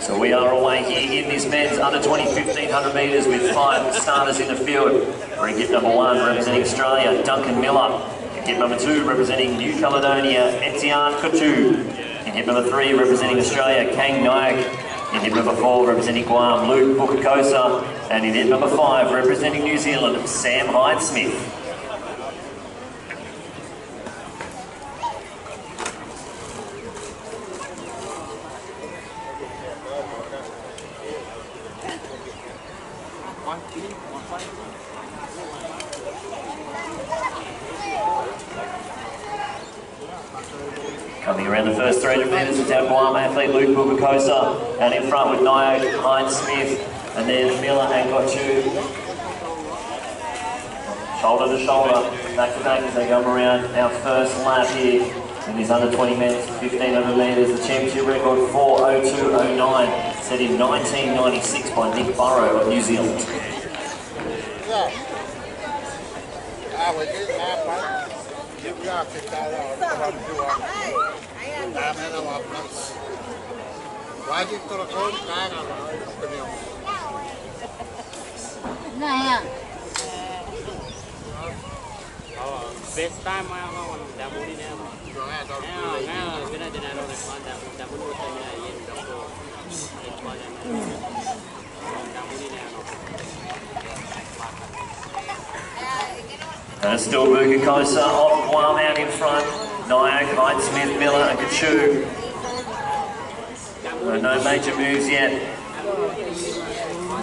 So we are away here in this men's under 20 1500 metres with five starters in the field. We're in git number one representing Australia, Duncan Miller. In git number two representing New Caledonia, Etienne Cochou. In git number three representing Australia, Kang Nyoak. In hit number four, representing Guam, Luke Bukikosa. And in hit number five, representing New Zealand, Sam Hyde-Smith. Coming around the first 300 metres is our Guam athlete Luke Bukikosa. And in front with Nyoak, Hyde Smith, and then Miller and Cochou. Shoulder to shoulder, back to back as they come around our first lap here in these under 20 minutes, 1500 metres. The championship record 4.02.09, set in 1996 by Nick Burrow of New Zealand. À, với cái app á, giúp ra cái cái đó, làm cho họ. Làm nó là một năm. Quá chứ tôi là có cái nào là cái điều. Này Best time mah mah damu ni ni. Rồi nghe tôi Nah, nah, kena jangan ada orang damu damu ni kita ni yang damu. Damu ni ni. And it's still Bukikosa of Guam out in front. Nyoak, Hyde Smith, Miller and Cochou. Uh, no major moves yet.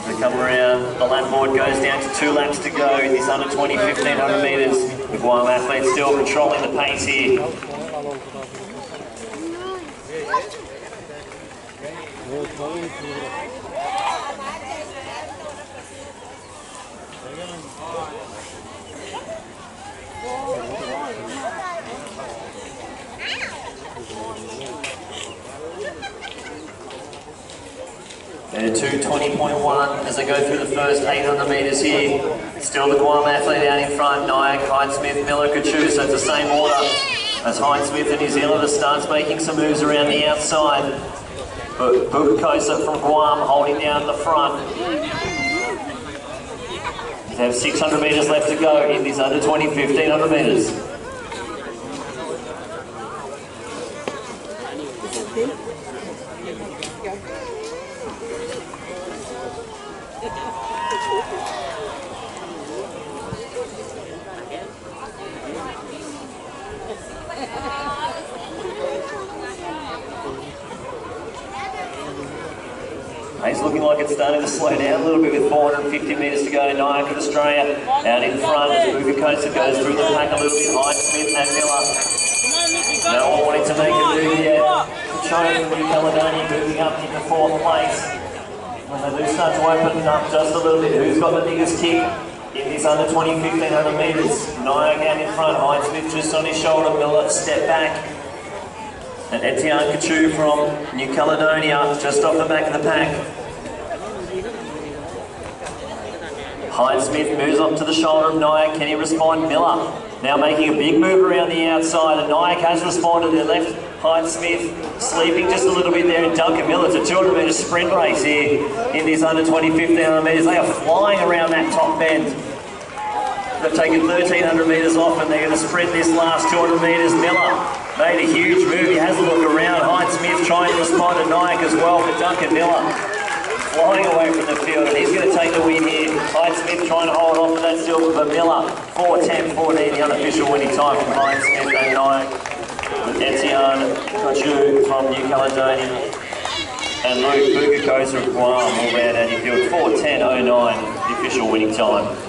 They come around, the lap board goes down to two laps to go in this under 20, 1500 metres. The Guam athletes still controlling the pace here. They're 220.1 as they go through the first 800 metres here. Still the Guam athlete out in front, Nyoak, Hyde Smith, Miller, Cochou, so it's the same order as Hyde Smith, the New Zealander, starts making some moves around the outside. But Bukikosa from Guam holding down the front. They have 600 metres left to go in this under 20, 1500 metres. It's looking like it's starting to slow down a little bit with 450 metres to go. Nyoak of Australia out in front as Bukikosa goes through the pack a little bit. Smith and Miller. No one wanting to make a move yet. Showing New Caledonia moving up into fourth place. When they do start to open up just a little bit, who's got the biggest kick? In this under 20, 1500 metres. Nyoak out in front, Hyde Smith just on his shoulder, Miller step back. And Etienne Cochou from New Caledonia, just off the back of the pack. Hyde Smith moves up to the shoulder of Nyoak. Can he respond? Miller now making a big move around the outside, and Nyoak has responded. They left Hyde Smith sleeping just a little bit there in Duncan Miller. It's a 200 metre sprint race here in this under 20, 1500 metres. They are flying around that top bend. They've taken 1,300 metres off and they're going to sprint this last 200 metres. Miller made a huge move. He has a look around. Hyde Smith trying to respond to Nyoak as well, but Duncan Miller flying away from the field and he's going to take the win here. Hyde Smith trying to hold on to that silver, but Miller 4 10 14, the unofficial winning time from Hyde Smith Nyoak. With Etienne Cochou from New Caledonia and Luke Bukikosa of Guam all round out your field 4.10.09, the official winning time.